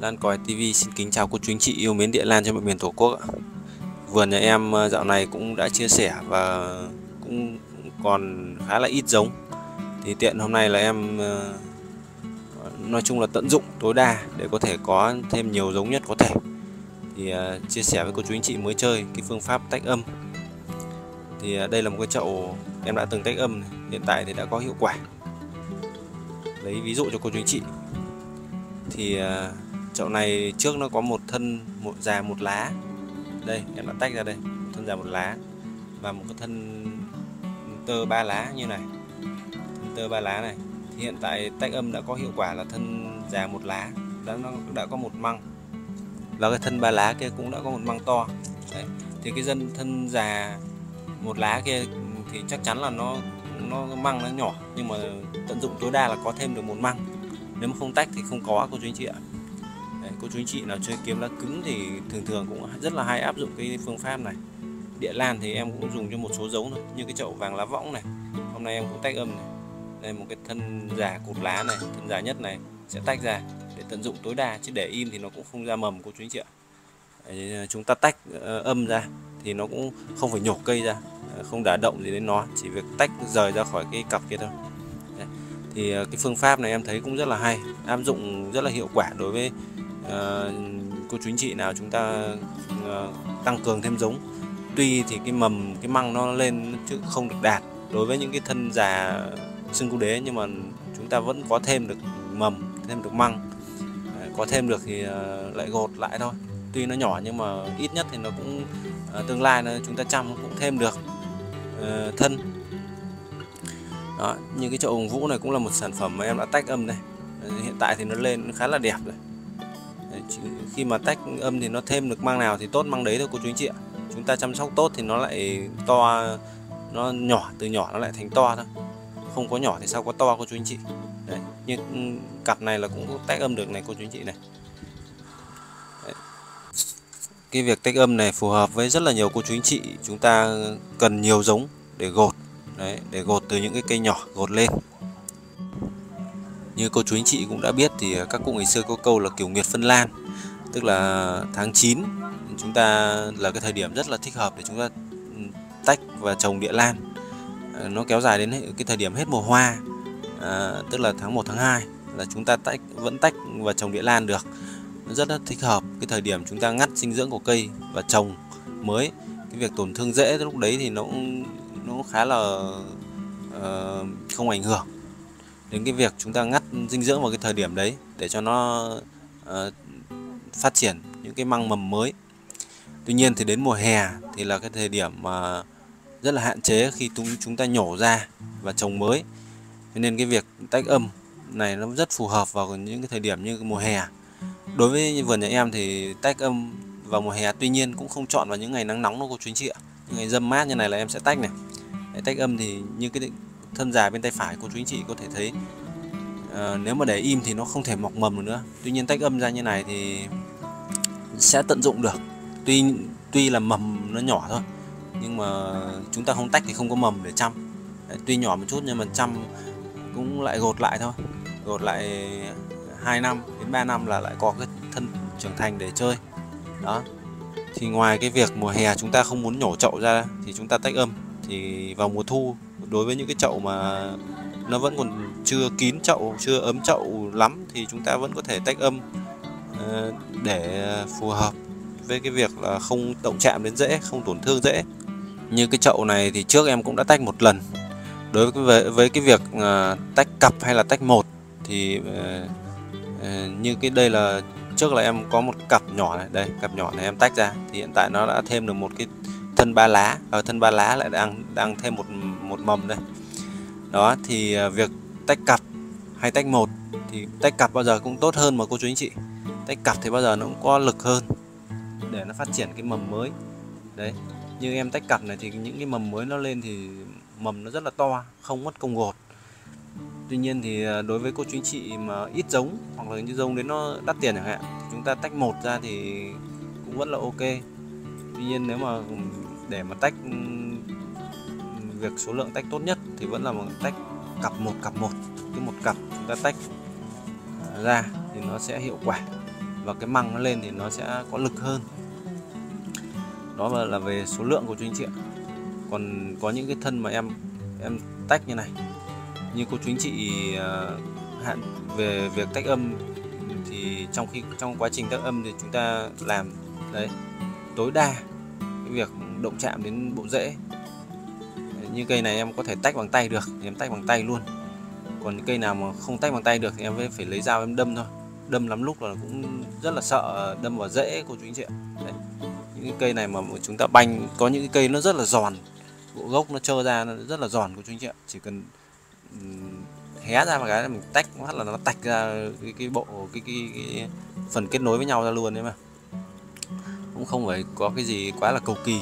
Lan Còi TV xin kính chào cô chú anh chị yêu mến địa lan trên mọi miền Tổ quốc ạ. Vườn nhà em ờ, dạo này cũng đã chia sẻ và cũng còn khá là ít giống. Thì tiện hôm nay là em ờ, nói chung là tận dụng tối đa để có thể có thêm nhiều giống nhất có thể. Thì ờ, chia sẻ với cô chú anh chị mới chơi cái phương pháp tách âm. Thì đây là một cái chậu em đã từng tách âm, hiện tại thì đã có hiệu quả. Lấy ví dụ cho cô chú anh chị thì chậu này trước nó có một thân, một già một lá. Đây, em đã tách ra đây, một thân già một lá và một cái thân tơ ba lá như này. Thân tơ ba lá này, thì hiện tại tách âm đã có hiệu quả là thân già một lá. Đã, nó đã có một măng. Và cái thân ba lá kia cũng đã có một măng to. Đấy. thì cái dân thân già một lá kia thì chắc chắn là nó nó măng nó nhỏ, nhưng mà tận dụng tối đa là có thêm được một măng. Nếu mà không tách thì không có cô chú anh chị ạ. Đấy, cô chú anh chị nào chơi kiếm lá cứng thì thường thường cũng rất là hay áp dụng cái phương pháp này. Địa lan thì em cũng dùng cho một số giống thôi như cái chậu vàng lá võng này. Hôm nay em cũng tách âm này. Đây một cái thân già cột lá này thân già nhất này sẽ tách ra để tận dụng tối đa chứ để im thì nó cũng không ra mầm cô chú anh chị ạ. Đấy, chúng ta tách uh, âm ra thì nó cũng không phải nhổ cây ra ờ, không đả động gì đến nó chỉ việc tách rời ra khỏi cái cặp kia thôi. Đấy. thì ờ, cái phương pháp này em thấy cũng rất là hay áp dụng rất là hiệu quả đối với uh, cô chú anh chị nào chúng ta uh, tăng cường thêm giống. Tuy thì cái mầm cái măng nó lên chứ không được đạt đối với những cái thân già xương cu đế nhưng mà chúng ta vẫn có thêm được mầm thêm được măng. Ờ, có thêm được thì lại gột lại thôi. Tuy nó nhỏ nhưng mà ít nhất thì nó cũng tương lai nó chúng ta chăm cũng thêm được thân. Đó như cái chậu hồng vũ này cũng là một sản phẩm mà em đã tách âm đây. Hiện tại thì nó lên khá là đẹp rồi khi mà tách âm thì nó thêm được mang nào thì tốt, mang đấy thôi, cô chú anh chị ạ. Chúng ta chăm sóc tốt thì nó lại to, nó nhỏ, từ nhỏ nó lại thành to thôi. Không có nhỏ thì sao có to, cô chú anh chị? Đấy, như ừ, cặp này là cũng tách âm được này, cô chú anh chị này. Đấy. cái việc tách âm này phù hợp với rất là nhiều cô chú anh chị. Chúng ta cần nhiều giống để gột, đấy, để gột từ những cái cây nhỏ, gột lên như cô chú anh chị cũng đã biết thì các cụ ngày xưa có câu là kiểu nguyệt phân lan. Tức là tháng 9 chúng ta là cái thời điểm rất là thích hợp để chúng ta ừ, tách và trồng địa lan. À, nó kéo dài đến cái thời điểm hết mùa hoa. À, tức là tháng 1 tháng 2 là chúng ta tách vẫn tách và trồng địa lan được. Nó rất là thích hợp cái thời điểm chúng ta ngắt dinh dưỡng của cây và trồng mới. Cái việc tổn thương dễ lúc đấy thì nó cũng nó khá là uh, không ảnh hưởng đến cái việc chúng ta ngắt dinh dưỡng vào cái thời điểm đấy để cho nó uh, phát triển những cái măng mầm mới. Tuy nhiên thì đến mùa hè thì là cái thời điểm mà rất là hạn chế khi chúng chúng ta nhổ ra và trồng mới. Nên cái việc tách âm này nó rất phù hợp vào những cái thời điểm như mùa hè. Đối với vườn nhà em thì tách âm vào mùa hè tuy nhiên cũng không chọn vào những ngày nắng nóng đâu cô chú anh chị ạ. Những ngày dâm mát như này là em sẽ tách này. Để tách âm thì như cái thân già bên tay phải cô chú anh chị có thể thấy. À, nếu mà để im thì nó không thể mọc mầm được nữa. Tuy nhiên tách âm ra như này thì sẽ tận dụng được. Tuy tuy là mầm nó nhỏ thôi nhưng mà chúng ta không tách thì không có mầm để chăm. Đấy, tuy nhỏ một chút nhưng mà chăm cũng lại gột lại thôi. Gột lại 2 năm đến 3 năm là lại có cái thân trưởng thành để chơi. Đó. Thì ngoài cái việc mùa hè chúng ta không muốn nhổ chậu ra thì chúng ta tách âm. Thì vào mùa thu đối với những cái chậu mà nó vẫn còn chưa kín chậu, chưa ấm chậu lắm thì chúng ta vẫn có thể tách âm ờ, để phù hợp với cái việc là không động chạm đến rễ không tổn thương rễ như cái chậu này thì trước em cũng đã tách một lần. Đối với với cái việc ờ, tách cặp hay là tách một thì ờ, như cái đây là trước là em có một cặp nhỏ này, đây, cặp nhỏ này em tách ra thì hiện tại nó đã thêm được một cái thân ba lá. Ở thân ba lá lại đang đang thêm một một mầm đây. Đó, thì à, việc tách cặp hay tách một thì tách cặp bao giờ cũng tốt hơn mà cô chú anh chị. Tách cặp thì bao giờ nó cũng có lực hơn để nó phát triển cái mầm mới. Đấy, như em tách cặp này thì những cái mầm mới nó lên thì mầm nó rất là to, không mất công gột. Tuy nhiên thì à, đối với cô chú anh chị mà ít giống hoặc là như giống đến nó đắt tiền chẳng hạn thì chúng ta tách một ra thì cũng vẫn là ok. Tuy nhiên nếu mà để mà tách ừ, việc số lượng tách tốt nhất thì vẫn là một tách cặp một cặp một. Cứ một cặp chúng ta tách à, ra thì nó sẽ hiệu quả và cái măng nó lên thì nó sẽ có lực hơn. Đó là về số lượng của chú anh chị ạ. Còn có những cái thân mà em em tách như này, như cô chú anh chị à, hạn, về việc tách âm thì trong khi, trong quá trình tách âm thì chúng ta làm, đấy, tối đa cái việc động chạm đến bộ rễ. Như cây này em có thể tách bằng tay được thì em tách bằng tay luôn. Còn cây nào mà không tách bằng tay được thì em phải lấy dao em đâm thôi. Đâm lắm lúc là cũng rất là sợ ờ, đâm vào rễ của chú anh chị ạ đấy. những cây này mà chúng ta banh có những cây nó rất là giòn. Bộ gốc nó trơ ra nó rất là giòn của chú anh chị ạ chỉ cần hé ra một cái là mình tách hoặc là nó tách ra cái, cái bộ cái, cái, cái phần kết nối với nhau ra luôn đấy mà. Cũng không phải có cái gì quá là cầu kỳ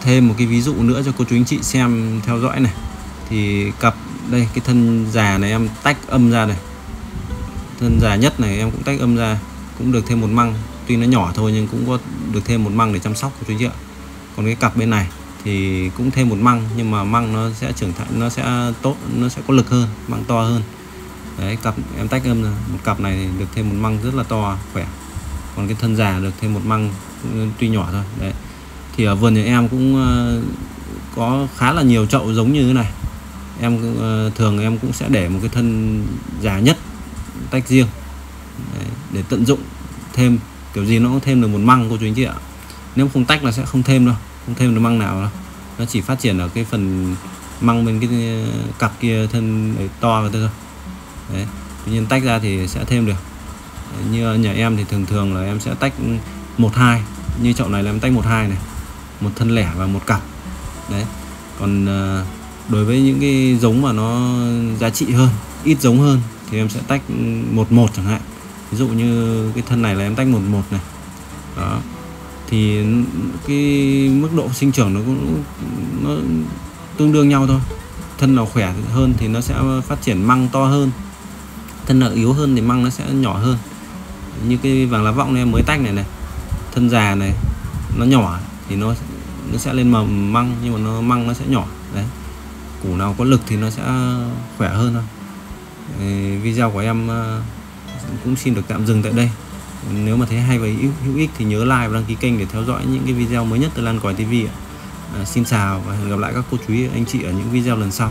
thêm một cái ví dụ nữa cho cô chú anh chị xem, theo dõi này. Thì cặp đây, cái thân già này em tách âm ra này. Thân già nhất này em cũng tách âm ra, cũng được thêm một măng. Tuy nó nhỏ thôi nhưng cũng có được thêm một măng để chăm sóc của chú anh chị ạ. Còn cái cặp bên này thì cũng thêm một măng, nhưng mà măng nó sẽ trưởng thành, nó sẽ tốt, nó sẽ có lực hơn, măng to hơn. Đấy, cặp em tách âm một cặp này được thêm một măng rất là to, khỏe. Còn cái thân già được thêm một măng, tuy nhỏ thôi. Đấy thì ở vườn nhà em cũng ờ, có khá là nhiều chậu giống như thế này. Em ờ, thường em cũng sẽ để một cái thân già nhất tách riêng đấy, để tận dụng thêm kiểu gì nó cũng thêm được một măng cô chú anh chị ạ. Nếu không tách là sẽ không thêm đâu không thêm được măng nào đâu. Nó chỉ phát triển ở cái phần măng bên cái ờ, cặp kia thân to rồi thôi. Đấy tuy nhiên tách ra thì sẽ thêm được. Như nhà em thì thường thường là em sẽ tách một hai như chậu này là em tách một hai này một thân lẻ và một cặp. Đấy. Còn ờ, đối với những cái giống mà nó giá trị hơn, ít giống hơn thì em sẽ tách một một chẳng hạn. Ví dụ như cái thân này là em tách một một này. Đó. Thì cái mức độ sinh trưởng nó cũng, nó tương đương nhau thôi. Thân nào khỏe hơn thì nó sẽ phát triển măng to hơn. Thân nào yếu hơn thì măng nó sẽ nhỏ hơn. Như cái vàng lá vọng này mới tách này này. Thân già này, nó nhỏ thì nó nó sẽ lên mầm măng nhưng mà nó măng nó sẽ nhỏ đấy. Củ nào có lực thì nó sẽ khỏe hơn thôi. Video của em ờ, cũng xin được tạm dừng tại đây. Nếu mà thấy hay và hữu ích thì nhớ like và đăng ký kênh để theo dõi những cái video mới nhất từ Lan Còi TV ạ. À, xin chào và hẹn gặp lại các cô chú anh chị ở những video lần sau.